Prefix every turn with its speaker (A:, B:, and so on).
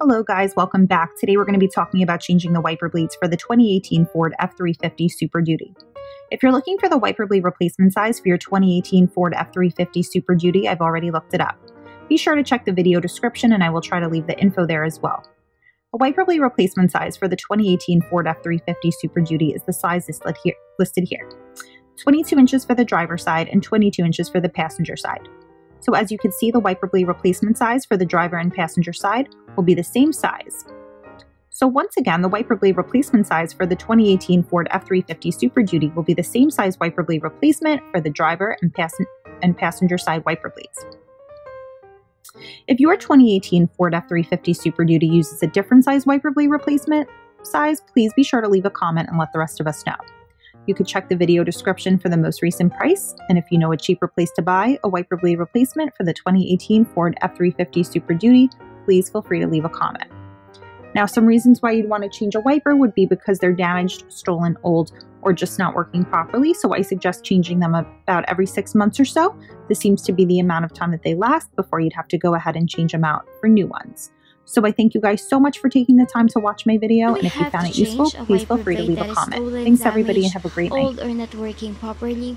A: Hello guys, welcome back. Today we're going to be talking about changing the wiper blades for the 2018 Ford F350 Super Duty. If you're looking for the wiper blade replacement size for your 2018 Ford F350 Super Duty, I've already looked it up. Be sure to check the video description and I will try to leave the info there as well. A wiper blade replacement size for the 2018 Ford F350 Super Duty is the size listed here 22 inches for the driver's side and 22 inches for the passenger side. So as you can see, the wiper blade replacement size for the driver and passenger side will be the same size. So once again, the wiper blade replacement size for the 2018 Ford F350 Super Duty will be the same size wiper blade replacement for the driver and, pass and passenger side wiper blades. If your 2018 Ford F350 Super Duty uses a different size wiper blade replacement size, please be sure to leave a comment and let the rest of us know. You could check the video description for the most recent price, and if you know a cheaper place to buy a wiper blade replacement for the 2018 Ford F350 Super Duty, please feel free to leave a comment. Now, some reasons why you'd want to change a wiper would be because they're damaged, stolen, old, or just not working properly. So I suggest changing them about every six months or so. This seems to be the amount of time that they last before you'd have to go ahead and change them out for new ones. So I thank you guys so much for taking the time to watch my video. And if you found it useful, please feel free to leave a comment. Thanks everybody and have a great night.
B: Old or not working properly.